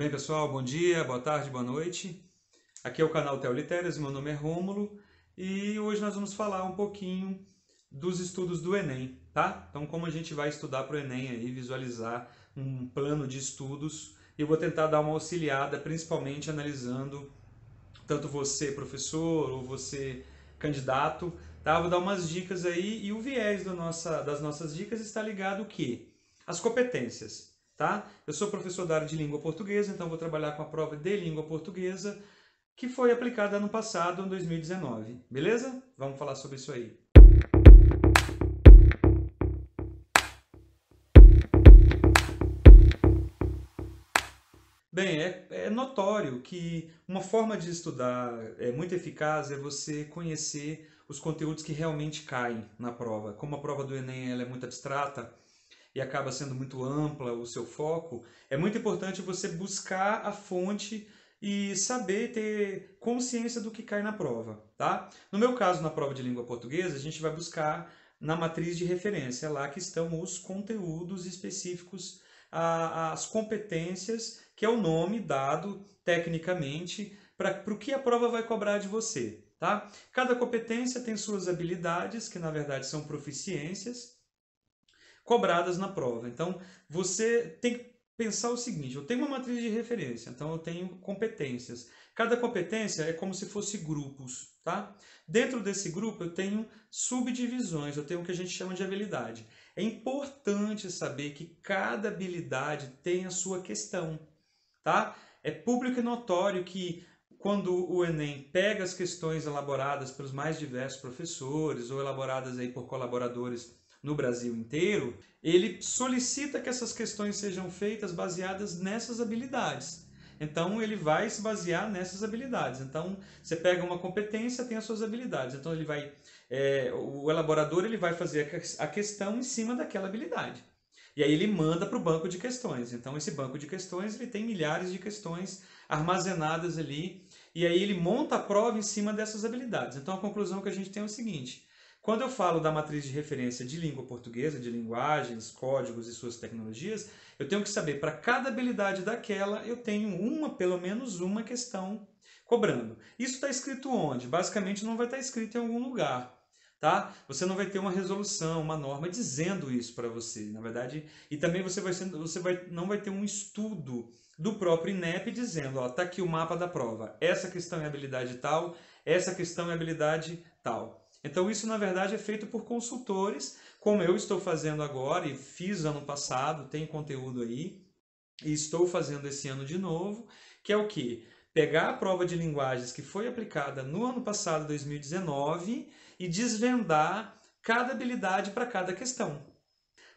Bem, pessoal, bom dia, boa tarde, boa noite. Aqui é o canal Teoliteras, meu nome é Rômulo e hoje nós vamos falar um pouquinho dos estudos do Enem, tá? Então, como a gente vai estudar para o Enem aí, visualizar um plano de estudos, eu vou tentar dar uma auxiliada, principalmente analisando tanto você, professor, ou você, candidato, tá? Vou dar umas dicas aí e o viés nossa, das nossas dicas está ligado o quê? As competências tá? Eu sou professor da área de língua portuguesa, então vou trabalhar com a prova de língua portuguesa que foi aplicada ano passado, em 2019. Beleza? Vamos falar sobre isso aí. Bem, é, é, notório que uma forma de estudar é muito eficaz é você conhecer os conteúdos que realmente caem na prova. Como a prova do Enem ela é muito abstrata, e acaba sendo muito ampla o seu foco, é muito importante você buscar a fonte e saber ter consciência do que cai na prova, tá? No meu caso, na prova de língua portuguesa, a gente vai buscar na matriz de referência, lá que estão os conteúdos específicos, as competências, que é o nome dado tecnicamente para o que a prova vai cobrar de você, tá? Cada competência tem suas habilidades, que na verdade são proficiências, cobradas na prova. Então, você tem que pensar o seguinte: eu tenho uma matriz de referência, então eu tenho competências. Cada competência é como se fosse grupos, tá? Dentro desse grupo eu tenho subdivisões, eu tenho o que a gente chama de habilidade. É importante saber que cada habilidade tem a sua questão, tá? É público e notório que quando o Enem pega as questões elaboradas pelos mais diversos professores ou elaboradas aí por colaboradores no Brasil inteiro, ele solicita que essas questões sejam feitas baseadas nessas habilidades. Então ele vai se basear nessas habilidades. Então você pega uma competência, tem as suas habilidades. Então ele vai, é, o elaborador ele vai fazer a questão em cima daquela habilidade. E aí ele manda para o banco de questões. Então esse banco de questões ele tem milhares de questões armazenadas ali. E aí ele monta a prova em cima dessas habilidades. Então a conclusão que a gente tem é o seguinte: quando eu falo da matriz de referência de língua portuguesa, de linguagens, códigos e suas tecnologias, eu tenho que saber para cada habilidade daquela eu tenho uma, pelo menos uma questão cobrando. Isso está escrito onde? Basicamente não vai estar tá escrito em algum lugar. Tá? Você não vai ter uma resolução, uma norma dizendo isso para você, na verdade, e também você vai você vai, não vai ter um estudo do próprio INEP dizendo, ó, tá aqui o mapa da prova. Essa questão é habilidade tal, essa questão é habilidade tal. Então, isso na verdade é feito por consultores, como eu estou fazendo agora e fiz ano passado, tem conteúdo aí, e estou fazendo esse ano de novo, que é o que? Pegar a prova de linguagens que foi aplicada no ano passado, 2019, e desvendar cada habilidade para cada questão.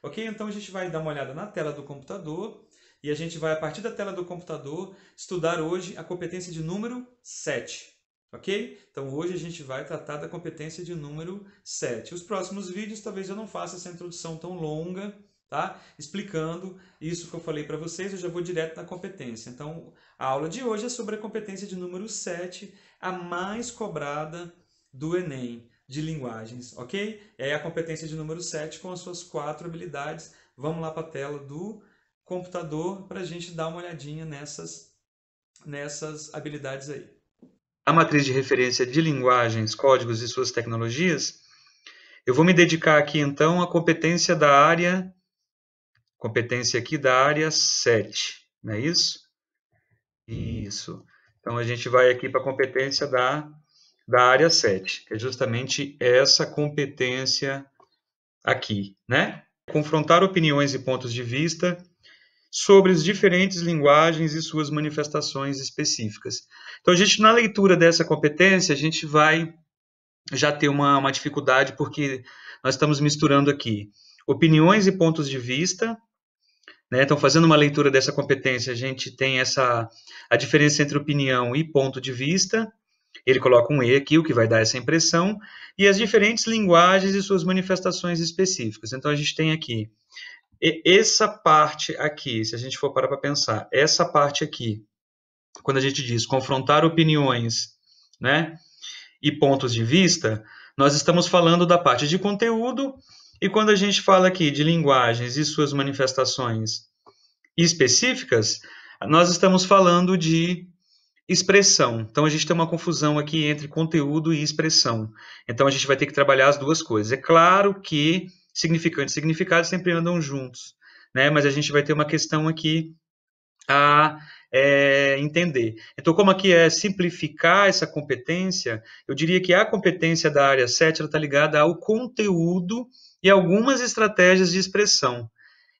Ok? Então a gente vai dar uma olhada na tela do computador e a gente vai, a partir da tela do computador, estudar hoje a competência de número 7. Ok? Então hoje a gente vai tratar da competência de número 7. Os próximos vídeos talvez eu não faça essa introdução tão longa, tá? Explicando isso que eu falei para vocês, eu já vou direto na competência. Então a aula de hoje é sobre a competência de número 7, a mais cobrada do Enem de linguagens, ok? É a competência de número 7 com as suas quatro habilidades. Vamos lá para a tela do computador para a gente dar uma olhadinha nessas, nessas habilidades aí a matriz de referência de linguagens, códigos e suas tecnologias, eu vou me dedicar aqui então à competência da área, competência aqui da área 7, não é isso? Isso. Então a gente vai aqui para a competência da, da área 7, que é justamente essa competência aqui, né? Confrontar opiniões e pontos de vista sobre as diferentes linguagens e suas manifestações específicas. Então, a gente, na leitura dessa competência, a gente vai já ter uma, uma dificuldade, porque nós estamos misturando aqui opiniões e pontos de vista. Né? Então, fazendo uma leitura dessa competência, a gente tem essa a diferença entre opinião e ponto de vista. Ele coloca um E aqui, o que vai dar essa impressão, e as diferentes linguagens e suas manifestações específicas. Então, a gente tem aqui e essa parte aqui, se a gente for parar para pensar, essa parte aqui, quando a gente diz confrontar opiniões né, e pontos de vista, nós estamos falando da parte de conteúdo, e quando a gente fala aqui de linguagens e suas manifestações específicas, nós estamos falando de expressão. Então a gente tem uma confusão aqui entre conteúdo e expressão. Então a gente vai ter que trabalhar as duas coisas. É claro que significante e significado sempre andam juntos, né? Mas a gente vai ter uma questão aqui a é, entender. Então, como aqui é simplificar essa competência, eu diria que a competência da área 7 está ligada ao conteúdo e algumas estratégias de expressão.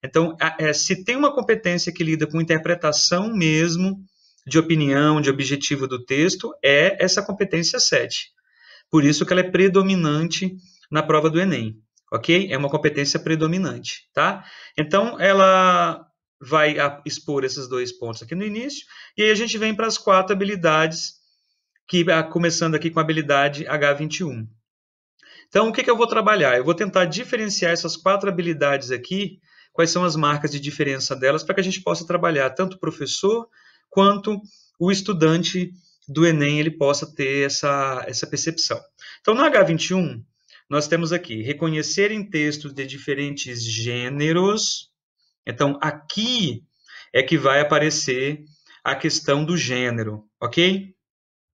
Então, é, se tem uma competência que lida com interpretação mesmo, de opinião, de objetivo do texto, é essa competência 7. Por isso que ela é predominante na prova do Enem, ok? É uma competência predominante, tá? Então, ela vai expor esses dois pontos aqui no início, e aí a gente vem para as quatro habilidades, que começando aqui com a habilidade H21. Então, o que, que eu vou trabalhar? Eu vou tentar diferenciar essas quatro habilidades aqui, quais são as marcas de diferença delas, para que a gente possa trabalhar tanto o professor quanto o estudante do Enem ele possa ter essa, essa percepção. Então, na H21, nós temos aqui reconhecer em textos de diferentes gêneros. Então, aqui é que vai aparecer a questão do gênero, ok?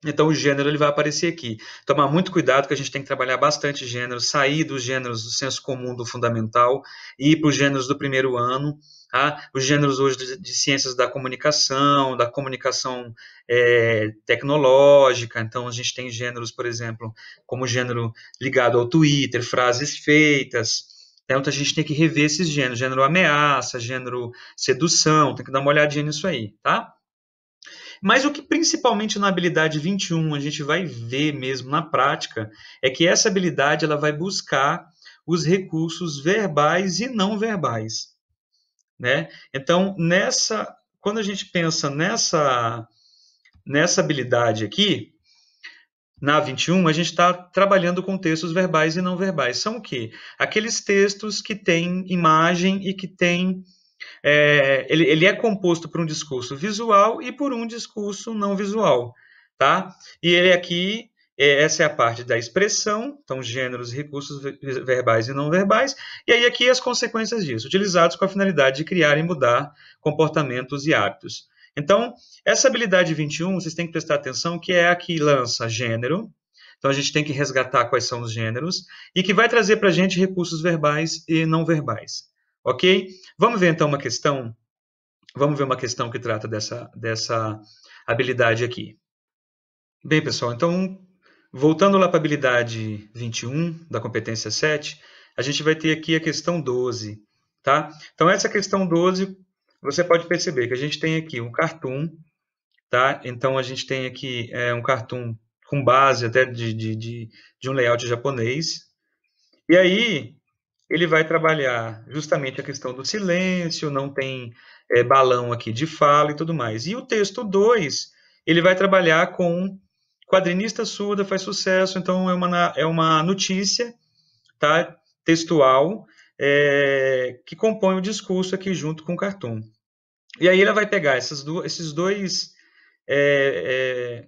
Então, o gênero ele vai aparecer aqui. Tomar muito cuidado, que a gente tem que trabalhar bastante gênero, sair dos gêneros do senso comum do fundamental e ir para os gêneros do primeiro ano. Tá? Os gêneros hoje de, de, ciências da comunicação, da comunicação é, tecnológica. Então, a gente tem gêneros, por exemplo, como gênero ligado ao Twitter, frases feitas. Então, a gente tem que rever esses gêneros. Gênero ameaça, gênero sedução, tem que dar uma olhadinha nisso aí, tá? Mas o que principalmente na habilidade 21 a gente vai ver mesmo na prática é que essa habilidade ela vai buscar os recursos verbais e não verbais, né? Então, nessa quando a gente pensa nessa nessa habilidade aqui, na 21, a gente está trabalhando com textos verbais e não verbais. São o quê? Aqueles textos que têm imagem e que têm é, ele, ele é composto por um discurso visual e por um discurso não visual, tá? E ele aqui, é, essa é a parte da expressão, então gêneros recursos verbais e não verbais, e aí aqui as consequências disso, utilizados com a finalidade de criar e mudar comportamentos e hábitos. Então, essa habilidade 21, vocês têm que prestar atenção que é a que lança gênero, então a gente tem que resgatar quais são os gêneros, e que vai trazer para a gente recursos verbais e não verbais. Ok? Vamos ver então uma questão. Vamos ver uma questão que trata dessa, dessa habilidade aqui. Bem, pessoal, então, voltando lá para a habilidade 21 da competência 7, a gente vai ter aqui a questão 12. Tá? Então, essa questão 12, você pode perceber que a gente tem aqui um cartoon, tá? Então, a gente tem aqui é, um cartoon com base até de, de, de, de um layout japonês. E aí, ele vai trabalhar justamente a questão do silêncio, não tem é, balão aqui de fala e tudo mais. E o texto 2, ele vai trabalhar com quadrinista surda faz sucesso, então é uma, é uma notícia tá, textual é, que compõe o discurso aqui junto com o cartoon. E aí ela vai pegar essas esses dois é, é,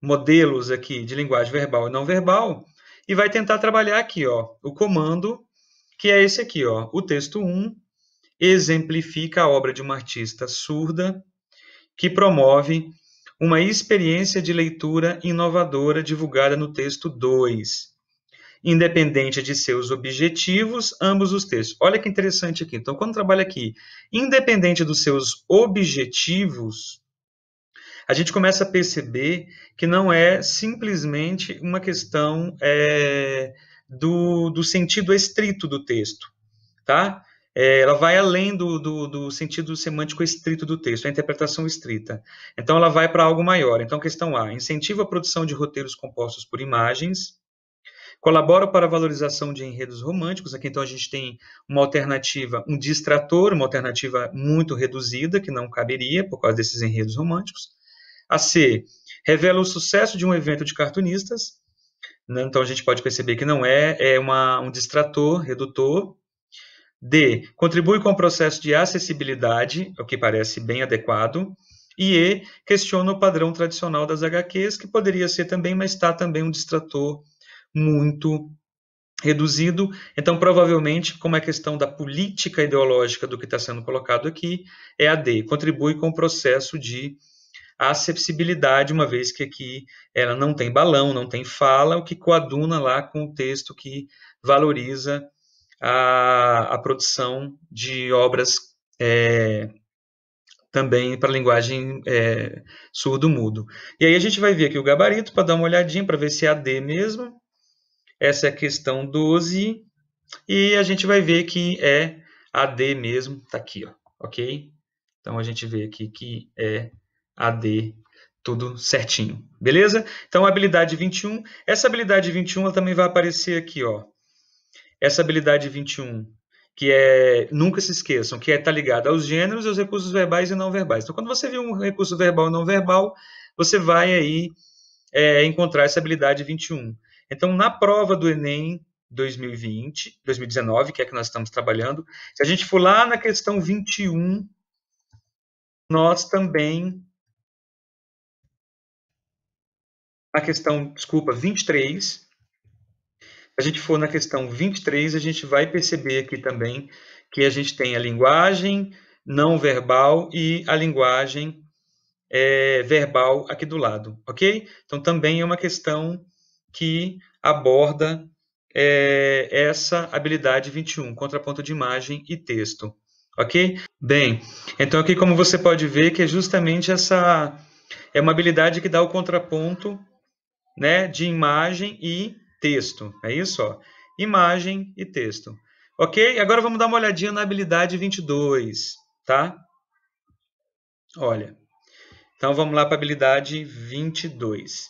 modelos aqui de linguagem verbal e não verbal e vai tentar trabalhar aqui ó, o comando que é esse aqui, ó. O texto 1 exemplifica a obra de uma artista surda que promove uma experiência de leitura inovadora divulgada no texto 2. Independente de seus objetivos, ambos os textos. Olha que interessante aqui. Então, quando trabalha aqui, independente dos seus objetivos, a gente começa a perceber que não é simplesmente uma questão é, do, do sentido estrito do texto, tá? É, ela vai além do, do, do, sentido semântico estrito do texto, a interpretação estrita. Então, ela vai para algo maior. Então, questão A: incentiva a produção de roteiros compostos por imagens, colabora para a valorização de enredos românticos. Aqui, então, a gente tem uma alternativa, um distrator, uma alternativa muito reduzida, que não caberia por causa desses enredos românticos. A C: revela o sucesso de um evento de cartunistas. Né? Então a gente pode perceber que não é, é uma, um distrator, redutor. D. Contribui com o processo de acessibilidade, o que parece bem adequado. E E. Questiona o padrão tradicional das HQs, que poderia ser também, mas está também um distrator muito reduzido. Então, provavelmente, como é questão da política ideológica do que está sendo colocado aqui, é a D, contribui com o processo de acessibilidade, uma vez que aqui ela não tem balão, não tem fala, o que coaduna lá com o texto que valoriza a, a produção de obras é, também para linguagem é, surdo-mudo. E aí a gente vai ver aqui o gabarito para dar uma olhadinha para ver se é AD mesmo. Essa é a questão 12 e a gente vai ver que é AD mesmo, está aqui, ó, ok? Então a gente vê aqui que é AD tudo certinho, beleza? Então, habilidade 21. Essa habilidade 21 ela também vai aparecer aqui, ó. Essa habilidade 21, que é, nunca se esqueçam, que é tá ligada aos gêneros, aos recursos verbais e não verbais. Então, quando você vê um recurso verbal e não verbal, você vai aí é, encontrar essa habilidade 21. Então, na prova do Enem 2020, 2019, que é que nós estamos trabalhando, se a gente for lá na questão 21, nós também na questão, desculpa, 23, se a gente for na questão 23, a gente vai perceber aqui também que a gente tem a linguagem não verbal e a linguagem é, verbal aqui do lado, ok? Então, também é uma questão que aborda é, essa habilidade 21, contraponto de imagem e texto, ok? Bem, então aqui como você pode ver que é justamente essa, é uma habilidade que dá o contraponto né, de imagem e texto. É isso? Ó. Imagem e texto. Ok? Agora vamos dar uma olhadinha na habilidade 22. Tá? Olha. Então vamos lá para a habilidade 22.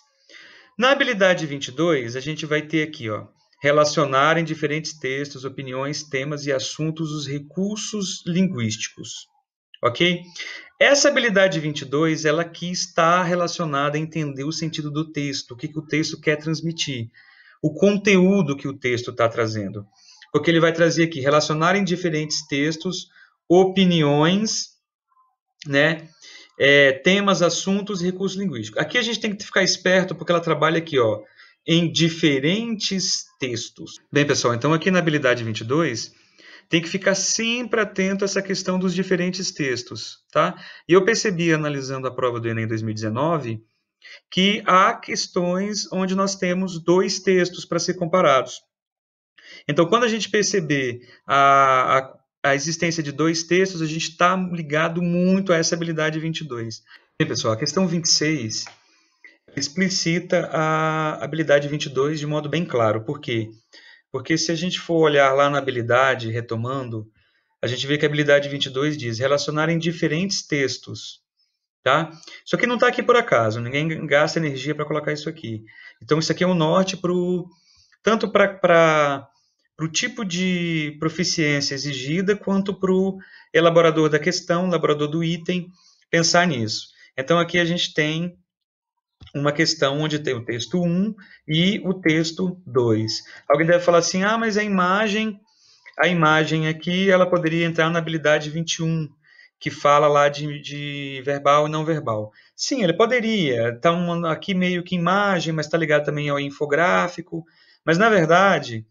Na habilidade 22, a gente vai ter aqui, ó, relacionar em diferentes textos, opiniões, temas e assuntos os recursos linguísticos. Ok? Essa habilidade 22, ela aqui está relacionada a entender o sentido do texto, o que, que o texto quer transmitir, o conteúdo que o texto está trazendo. Porque ele vai trazer aqui, relacionar em diferentes textos, opiniões, né, é, temas, assuntos e recursos linguísticos. Aqui a gente tem que ficar esperto, porque ela trabalha aqui, ó, em diferentes textos. Bem, pessoal, então aqui na habilidade 22, tem que ficar sempre atento a essa questão dos diferentes textos, tá? E eu percebi, analisando a prova do Enem 2019, que há questões onde nós temos dois textos para ser comparados. Então, quando a gente perceber a, a, a existência de dois textos, a gente está ligado muito a essa habilidade 22. Bem, pessoal, a questão 26 explicita a habilidade 22 de modo bem claro. Por quê? Porque se a gente for olhar lá na habilidade, retomando, a gente vê que a habilidade 22 diz relacionar em diferentes textos. Tá? Isso aqui não está aqui por acaso, ninguém gasta energia para colocar isso aqui. Então, isso aqui é um norte pro, tanto para o tipo de proficiência exigida, quanto para o elaborador da questão, elaborador do item, pensar nisso. Então, aqui a gente tem uma questão onde tem o texto 1 e o texto 2. Alguém deve falar assim: "Ah, mas a imagem, a imagem aqui, ela poderia entrar na habilidade 21, que fala lá de, de verbal e não verbal". Sim, ele poderia. Está aqui meio que imagem, mas está ligado também ao infográfico. Mas na verdade,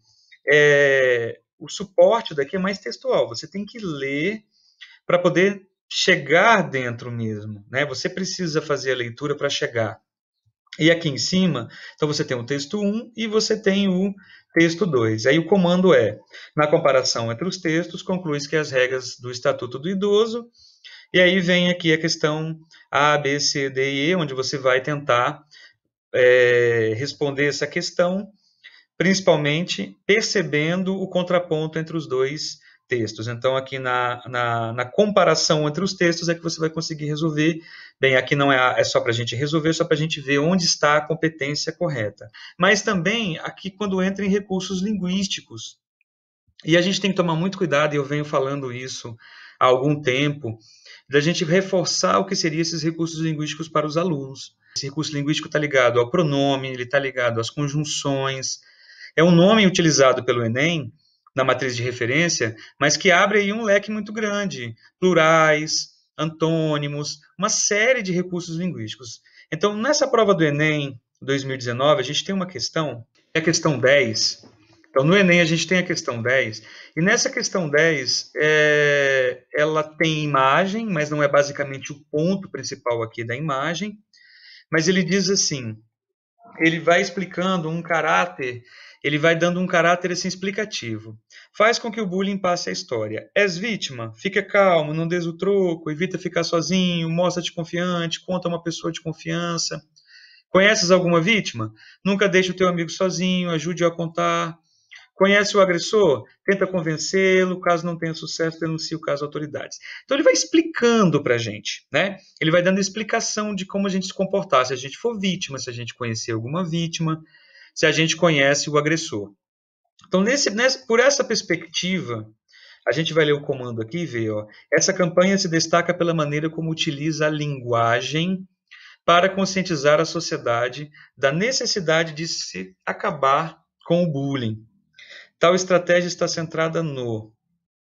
é, o suporte daqui é mais textual. Você tem que ler para poder chegar dentro mesmo, né? Você precisa fazer a leitura para chegar. E aqui em cima, então você tem o texto 1 e você tem o texto 2. Aí o comando é, na comparação entre os textos, conclui que as regras do Estatuto do Idoso, e aí vem aqui a questão A, B, C, D e E, onde você vai tentar é, responder essa questão, principalmente percebendo o contraponto entre os dois textos. Então, aqui na, na, na, comparação entre os textos é que você vai conseguir resolver. Bem, aqui não é, é só para a gente resolver, é só para a gente ver onde está a competência correta. Mas também aqui quando entra em recursos linguísticos. E a gente tem que tomar muito cuidado, e eu venho falando isso há algum tempo, da gente reforçar o que seriam esses recursos linguísticos para os alunos. Esse recurso linguístico está ligado ao pronome, ele está ligado às conjunções. É um nome utilizado pelo Enem na matriz de referência, mas que abre aí um leque muito grande, plurais, antônimos, uma série de recursos linguísticos. Então, nessa prova do Enem 2019, a gente tem uma questão, é a questão 10, Então, no Enem, a gente tem a questão 10, e nessa questão 10, é, ela tem imagem, mas não é basicamente o ponto principal aqui da imagem, mas ele diz assim, ele vai explicando um caráter, ele vai dando um caráter assim explicativo. Faz com que o bullying passe a história. És vítima? Fica calmo, não des o troco, evita ficar sozinho, mostra-te confiante, conta uma pessoa de confiança. Conheces alguma vítima? Nunca deixe o teu amigo sozinho, ajude-o a contar. Conhece o agressor? Tenta convencê-lo. Caso não tenha sucesso, denuncie o caso às autoridades. Então ele vai explicando para a gente, né? Ele vai dando explicação de como a gente se comportar. Se a gente for vítima, se a gente conhecer alguma vítima, se a gente conhece o agressor. Então, nesse, nesse, por essa perspectiva, a gente vai ler o comando aqui e ver. Ó, essa campanha se destaca pela maneira como utiliza a linguagem para conscientizar a sociedade da necessidade de se acabar com o bullying. Tal estratégia está centrada no.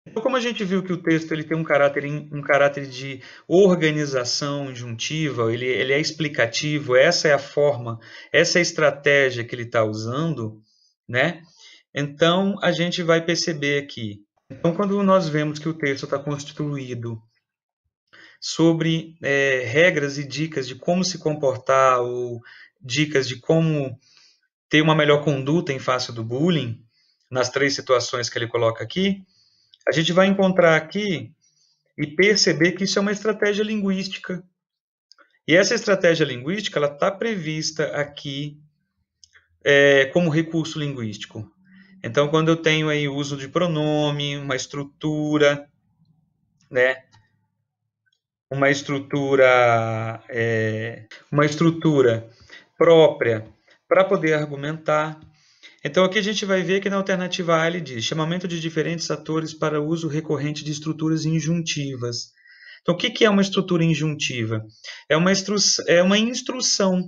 Então, como a gente viu que o texto ele tem um caráter, um caráter de organização juntiva, ele, ele é explicativo, essa é a forma, essa é a estratégia que ele está usando, né? Então, a gente vai perceber aqui. Então, quando nós vemos que o texto está constituído sobre é, regras e dicas de como se comportar, ou dicas de como ter uma melhor conduta em face do bullying, nas três situações que ele coloca aqui, a gente vai encontrar aqui e perceber que isso é uma estratégia linguística. E essa estratégia linguística ela está prevista aqui é, como recurso linguístico. Então, quando eu tenho aí uso de pronome, uma estrutura, né, uma estrutura, é, uma estrutura própria para poder argumentar, então aqui a gente vai ver que na alternativa A ele diz chamamento de diferentes atores para uso recorrente de estruturas injuntivas. Então o que é uma estrutura injuntiva? É uma, instru é uma instrução,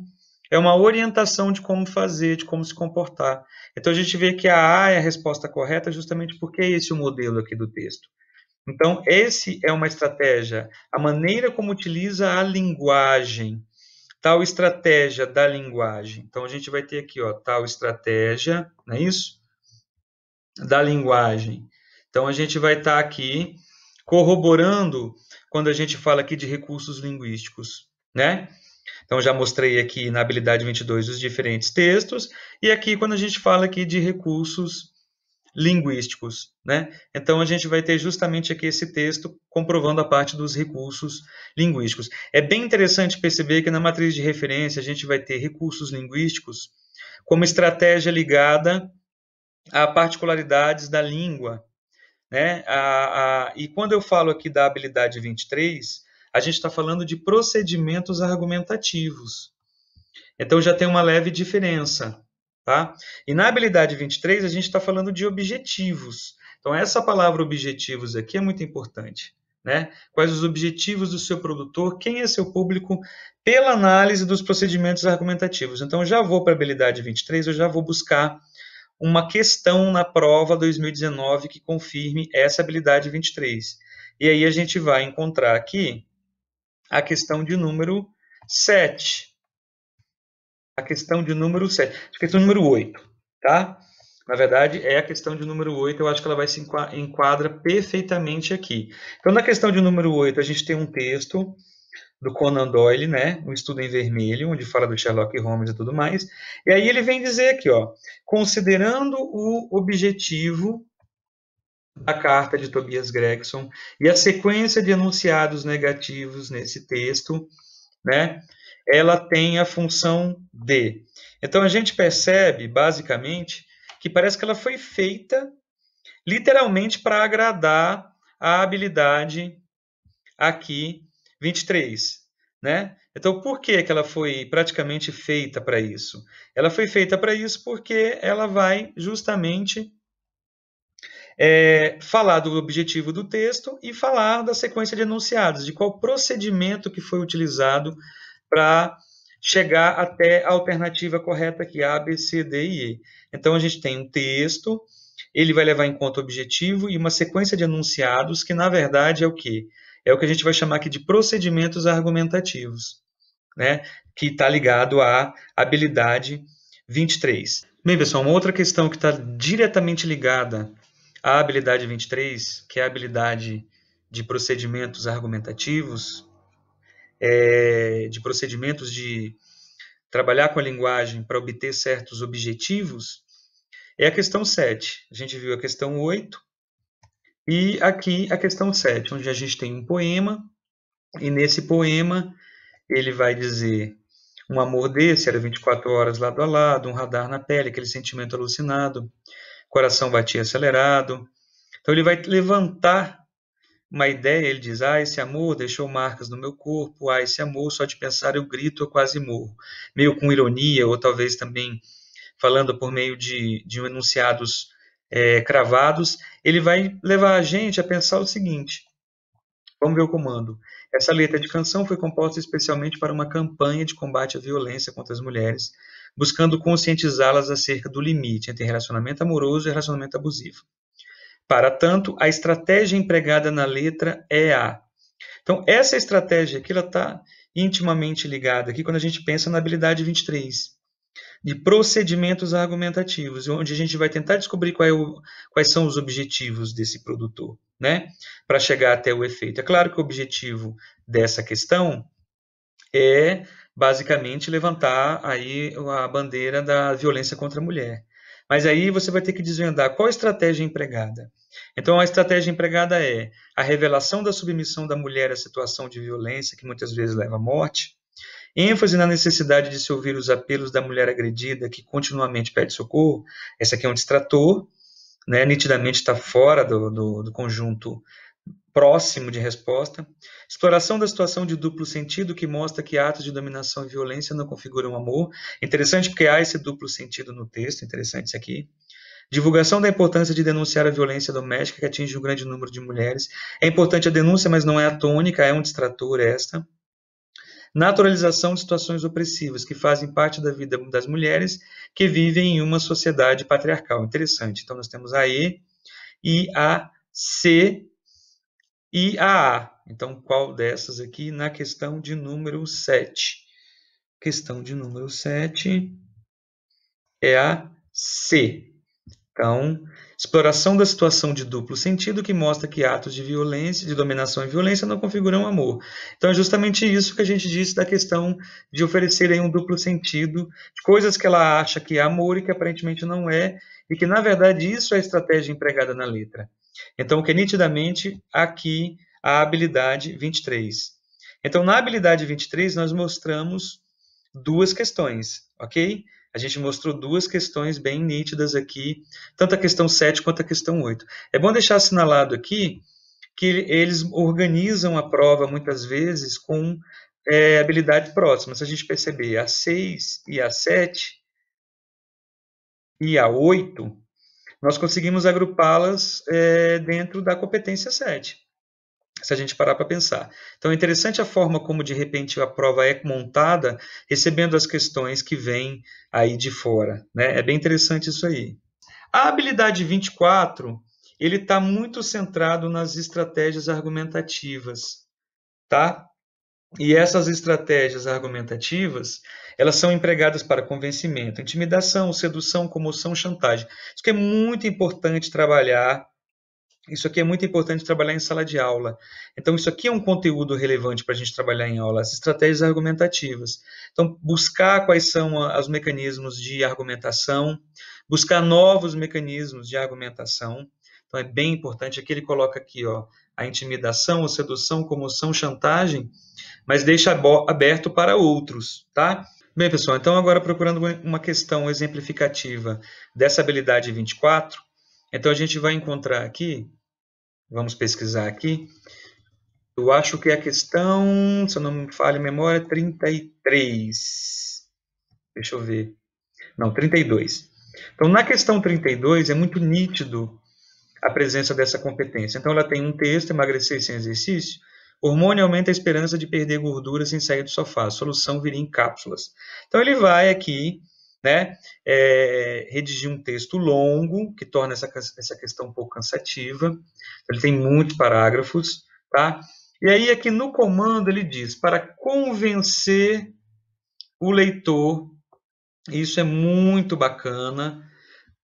é uma orientação de como fazer, de como se comportar. Então a gente vê que a A é a resposta correta justamente porque é esse o modelo aqui do texto. Então, esse é uma estratégia, a maneira como utiliza a linguagem tal estratégia da linguagem. Então a gente vai ter aqui, ó, tal estratégia, não é isso? Da linguagem. Então a gente vai estar tá aqui corroborando quando a gente fala aqui de recursos linguísticos, né? Então já mostrei aqui na habilidade 22 os diferentes textos e aqui quando a gente fala aqui de recursos linguísticos. Né? Então, a gente vai ter justamente aqui esse texto comprovando a parte dos recursos linguísticos. É bem interessante perceber que na matriz de referência a gente vai ter recursos linguísticos como estratégia ligada a particularidades da língua. Né? A, a, e quando eu falo aqui da habilidade 23, a gente está falando de procedimentos argumentativos. Então já tem uma leve diferença. Tá? E na habilidade 23, a gente está falando de objetivos. Então, essa palavra objetivos aqui é muito importante. Né? Quais os objetivos do seu produtor, quem é seu público, pela análise dos procedimentos argumentativos. Então, já vou para a habilidade 23, eu já vou buscar uma questão na prova 2019 que confirme essa habilidade 23. E aí a gente vai encontrar aqui a questão de número 7 a questão de número 7, a questão número 8, tá? Na verdade, é a questão de número 8, eu acho que ela vai se enquadra perfeitamente aqui. Então, na questão de número 8, a gente tem um texto do Conan Doyle, né, um estudo em vermelho, onde fala do Sherlock Holmes e tudo mais. E aí ele vem dizer aqui, ó, considerando o objetivo da carta de Tobias Gregson e a sequência de enunciados negativos nesse texto, né, ela tem a função de. Então a gente percebe, basicamente, que parece que ela foi feita literalmente para agradar a habilidade aqui 23, né? Então, por que, que ela foi praticamente feita para isso? Ela foi feita para isso porque ela vai justamente é, falar do objetivo do texto e falar da sequência de enunciados, de qual procedimento que foi utilizado para chegar até a alternativa correta aqui, A, B, C, D e E. Então, a gente tem um texto, ele vai levar em conta o objetivo e uma sequência de enunciados, que na verdade é o quê? É o que a gente vai chamar aqui de procedimentos argumentativos, né? que está ligado à habilidade 23. Bem, pessoal, uma outra questão que está diretamente ligada à habilidade 23, que é a habilidade de procedimentos argumentativos, é, de procedimentos de trabalhar com a linguagem para obter certos objetivos, é a questão 7. A gente viu a questão 8 e aqui a questão 7, onde a gente tem um poema, e nesse poema ele vai dizer um amor desse era 24 horas lado a lado, um radar na pele, aquele sentimento alucinado, coração batia acelerado. Então ele vai levantar uma ideia, ele diz: Ah, esse amor deixou marcas no meu corpo, ah, esse amor, só de pensar eu grito, eu quase morro. Meio com ironia, ou talvez também falando por meio de, de enunciados é, cravados, ele vai levar a gente a pensar o seguinte: vamos ver o comando. Essa letra de canção foi composta especialmente para uma campanha de combate à violência contra as mulheres, buscando conscientizá-las acerca do limite entre relacionamento amoroso e relacionamento abusivo. Para tanto, a estratégia empregada na letra é a. Então, essa estratégia aqui está intimamente ligada aqui quando a gente pensa na habilidade 23 de procedimentos argumentativos, onde a gente vai tentar descobrir é o, quais são os objetivos desse produtor, né, para chegar até o efeito. É claro que o objetivo dessa questão é basicamente levantar aí a bandeira da violência contra a mulher. Mas aí você vai ter que desvendar qual estratégia empregada. Então, a estratégia empregada é a revelação da submissão da mulher à situação de violência, que muitas vezes leva à morte, ênfase na necessidade de se ouvir os apelos da mulher agredida que continuamente pede socorro. Esse aqui é um distrator, né, nitidamente está fora do, do, do conjunto próximo de resposta. Exploração da situação de duplo sentido que mostra que atos de dominação e violência não configuram amor. Interessante porque há esse duplo sentido no texto, interessante isso aqui. Divulgação da importância de denunciar a violência doméstica que atinge um grande número de mulheres. É importante a denúncia, mas não é a tônica, é um distrator esta naturalização de situações opressivas que fazem parte da vida das mulheres que vivem em uma sociedade patriarcal. Interessante. Então, nós temos a E e a C e a A. Então, qual dessas aqui na questão de número 7? Questão de número 7 é a C. Então, exploração da situação de duplo sentido que mostra que atos de violência, de dominação e violência não configuram amor. Então, é justamente isso que a gente disse da questão de oferecer aí um duplo sentido, de coisas que ela acha que é amor e que aparentemente não é, e que na verdade isso é a estratégia empregada na letra. Então, que é nitidamente aqui a habilidade 23. Então, na habilidade 23, nós mostramos duas questões, ok? a gente mostrou duas questões bem nítidas aqui, tanto a questão 7 quanto a questão 8. É bom deixar assinalado aqui que eles organizam a prova muitas vezes com é, habilidade próxima. Se a gente perceber a 6 e a 7 e a 8, nós conseguimos agrupá-las é, dentro da competência 7 se a gente parar para pensar. Então é interessante a forma como de repente a prova é montada, recebendo as questões que vêm aí de fora. Né? É bem interessante isso aí. A habilidade 24, ele está muito centrado nas estratégias argumentativas, tá? E essas estratégias argumentativas, elas são empregadas para convencimento, intimidação, sedução, comoção, chantagem. Isso que é muito importante trabalhar isso aqui é muito importante trabalhar em sala de aula. Então, isso aqui é um conteúdo relevante para a gente trabalhar em aula, as estratégias argumentativas. Então, buscar quais são os mecanismos de argumentação, buscar novos mecanismos de argumentação. Então, é bem importante. Aqui ele coloca aqui, ó, a intimidação, a sedução, comoção, chantagem, mas deixa aberto para outros, tá? Bem, pessoal, então agora procurando uma questão exemplificativa dessa habilidade 24, então a gente vai encontrar aqui Vamos pesquisar aqui. Eu acho que a questão, se eu não me falha a memória, 33. Deixa eu ver. Não, 32. Então, na questão 32, é muito nítido a presença dessa competência. Então, ela tem um texto, emagrecer sem exercício. Hormônio aumenta a esperança de perder gordura sem sair do sofá. Solução viria em cápsulas. Então, ele vai aqui né, é, redigir um texto longo, que torna essa, essa questão um pouco cansativa. Ele tem muitos parágrafos, tá? E aí, aqui no comando, ele diz: para convencer o leitor Isso é muito bacana.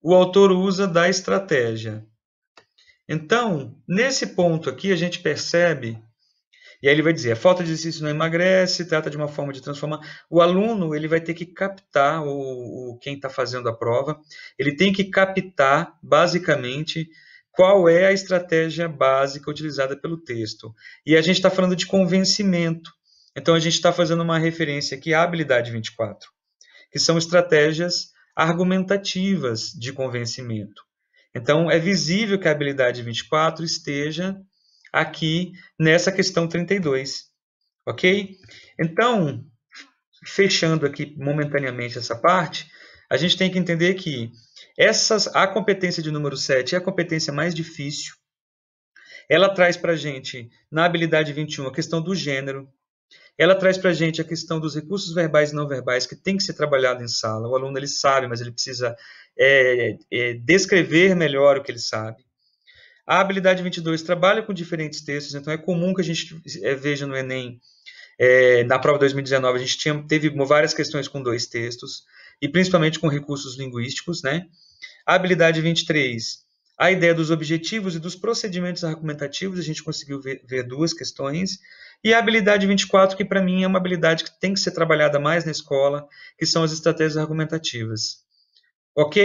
O autor usa da estratégia. Então, nesse ponto aqui, a gente percebe, e aí ele vai dizer, a falta de exercício não emagrece, trata de uma forma de transformar. O aluno ele vai ter que captar, o, o quem está fazendo a prova, ele tem que captar, basicamente, qual é a estratégia básica utilizada pelo texto. E a gente está falando de convencimento. Então, a gente está fazendo uma referência aqui à habilidade 24, que são estratégias argumentativas de convencimento. Então, é visível que a habilidade 24 esteja aqui nessa questão 32. Ok? Então, fechando aqui momentaneamente essa parte, a gente tem que entender que essas, a competência de número 7 é a competência mais difícil. Ela traz para a gente, na habilidade 21, a questão do gênero. Ela traz para a gente a questão dos recursos verbais e não verbais que tem que ser trabalhado em sala. O aluno ele sabe, mas ele precisa é, é, descrever melhor o que ele sabe. A habilidade 22 trabalha com diferentes textos, então é comum que a gente é, veja no Enem, é, na prova 2019, a gente tinha, teve várias questões com dois textos, e principalmente com recursos linguísticos. Né? A habilidade 23, a ideia dos objetivos e dos procedimentos argumentativos, a gente conseguiu ver, ver duas questões. E a habilidade 24, que para mim é uma habilidade que tem que ser trabalhada mais na escola, que são as estratégias argumentativas. Ok?